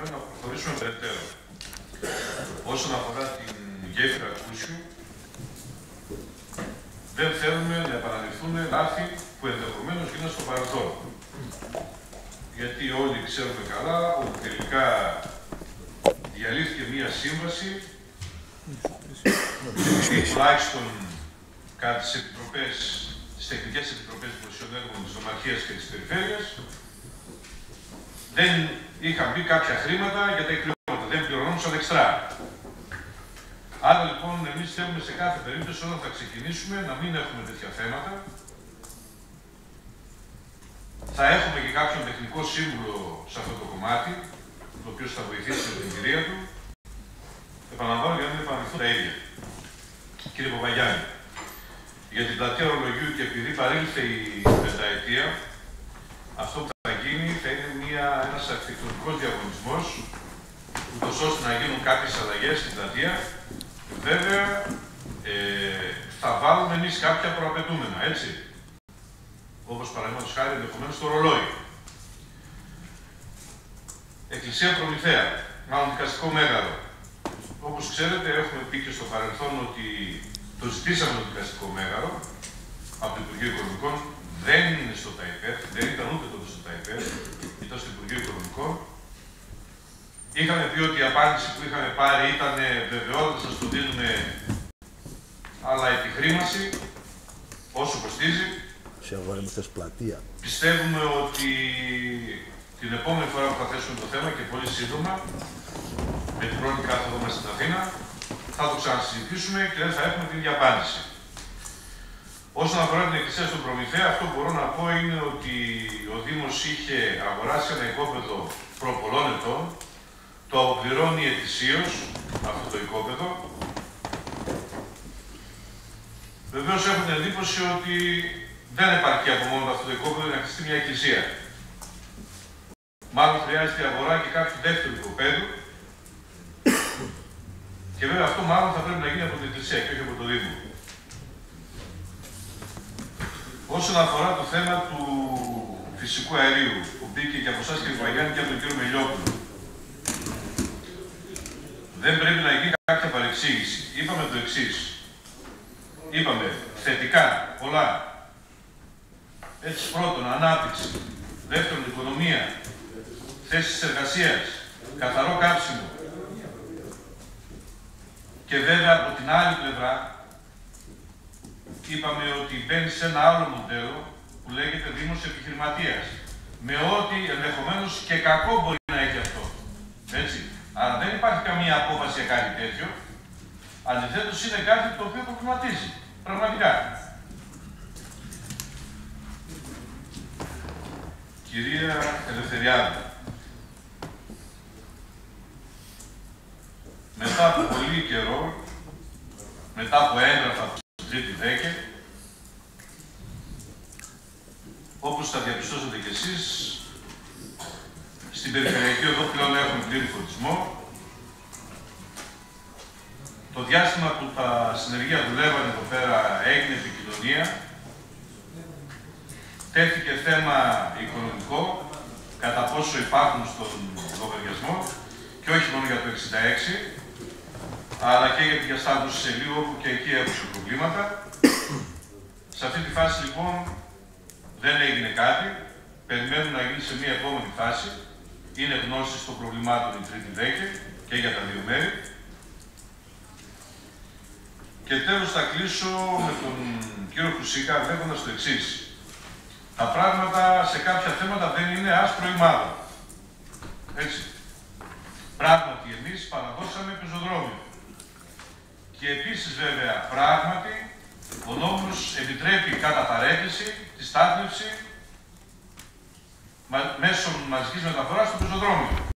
προκειμένου να προχωρήσουμε περαιτέρω. Όσον αφορά την γέφυρα Κούσιου, δεν θέλουμε να επαναληφθούν λάθη που ενδεχομένως γίνανε στο παρελθόν. Γιατί όλοι ξέρουμε καλά ότι τελικά διαλύθηκε μία σύμβαση τουλάχιστον κατά τις επιτροπές, τις τεχνικές επιτροπές δημοσίων έργων της Νομαρχίας και της Περιφέρειας, δεν είχαν μπει κάποια χρήματα για τα εκκληρώματα, δεν πληρωνόντουσαν εξτρά. Άρα λοιπόν εμείς θέλουμε σε κάθε περίπτωση όταν θα ξεκινήσουμε να μην έχουμε τέτοια θέματα. Θα έχουμε και κάποιον τεχνικό σύμβουλο σε αυτό το κομμάτι, το οποίος θα βοηθήσει με την κυρία του. Επαναλαμβάνω για να μην επαναληφθούν τα ίδια. Κύριε Παπαγιάννη, για την πλατεία ορολογίου και επειδή παρήλθε η πενταετία, αυτό που θα γίνει θα είναι μια, ένας αρχιτεκτονικός διαγωνισμός, ούτως ώστε να γίνουν κάποιες αλλαγές στην πλατεία. Βέβαια, ε, θα βάλουμε εμείς κάποια προαπαιτούμενα, έτσι. Όπως παραδείγματος χάρη ενδεχομένως το ρολόι. Εκκλησία Προμηθέα, μάλλον δικαστικό μέγαρο. Όπως ξέρετε, έχουμε πει και στο παρελθόν ότι το ζητήσαμε το δικαστικό μέγαρο από το Υπουργείο Οικονομικών. Δεν είναι στο ΤΑΙΠΕΡ, δεν ήταν ούτε τότε στο ΤΑΙΠΕΡ, ήταν στο Υπουργείο Οικονομικών. Είχαμε πει ότι η απάντηση που είχαμε πάρει ήταν βεβαιότητα, σας το δίνουμε, αλλά επιχρήμαση, όσο κοστίζει. Σε αγόρευε θες πλατεία. Πιστεύουμε ότι την επόμενη φορά που θα θέσουμε το θέμα και πολύ σύντομα, με την πρώτη κάθοδο μας στην Αθήνα, θα το ξανασυζητήσουμε και δεν θα έχουμε την ίδια απάντηση. Όσον αφορά την εκκλησία στον Προμηθέα, αυτό που μπορώ να πω είναι ότι ο Δήμος είχε αγοράσει ένα οικόπεδο προ πολλών ετών, το αποπληρώνει ετησίως αυτό το οικόπεδο. Βεβαίως έχω την εντύπωση ότι δεν επαρκεί από μόνο αυτό το οικόπεδο για να χτιστεί μια εκκλησία. Μάλλον χρειάζεται η αγορά και κάποιο δεύτερο οικοπαίδου. Και βέβαια αυτό μάλλον θα πρέπει να γίνει από την Εκκλησία και όχι από το Δήμο. Όσον αφορά το θέμα του φυσικού αερίου, που μπήκε και από εσάς κύριε Βαγιάννη και από τον κύριο Μελιόπουλο, δεν πρέπει να γίνει κάποια παρεξήγηση. Είπαμε το εξής. Είπαμε θετικά, πολλά. Έτσι, πρώτον, ανάπτυξη. Δεύτερον, οικονομία. Θέσεις εργασίας. Καθαρό κάψιμο. Και βέβαια από την άλλη πλευρά είπαμε ότι μπαίνει σε ένα άλλο μοντέλο που λέγεται Δήμος Επιχειρηματίας. Με ό,τι ενδεχομένως και κακό μπορεί να έχει αυτό. Έτσι. Άρα δεν υπάρχει καμία απόφαση για κάτι τέτοιο. Αντιθέτως είναι κάτι το οποίο προβληματίζει. Πραγματικά. Κυρία Ελευθεριάδη, μετά από πολύ καιρό, μετά από έγγραφα από την Τρίτη Δέκε, όπως θα διαπιστώσετε κι εσείς, στην περιφερειακή οδό πλέον έχουμε πλήρη φωτισμό. Το διάστημα που τα συνεργεία δουλεύαν εδώ πέρα έγινε επικοινωνία. Τέθηκε θέμα οικονομικό, κατά πόσο υπάρχουν στον λογαριασμό και όχι μόνο για το 66, αλλά και για τη διασταύρωση σε λίγο, όπου και εκεί έχουν προβλήματα. Σε αυτή τη φάση λοιπόν δεν έγινε κάτι. Περιμένουμε να γίνει σε μια επόμενη φάση είναι γνώση των προβλημάτων η τρίτη δέκη και για τα δύο μέρη. Και τέλος θα κλείσω με τον κύριο Κουσίκα λέγοντας το εξής. Τα πράγματα σε κάποια θέματα δεν είναι άσπρο ή μαύρο. Έτσι. Πράγματι εμείς παραδώσαμε πεζοδρόμιο. Και επίσης βέβαια πράγματι ο νόμος επιτρέπει κατά παρέτηση τη στάθμευση μέσω μαζικής μεταφοράς στο πεζοδρόμιο.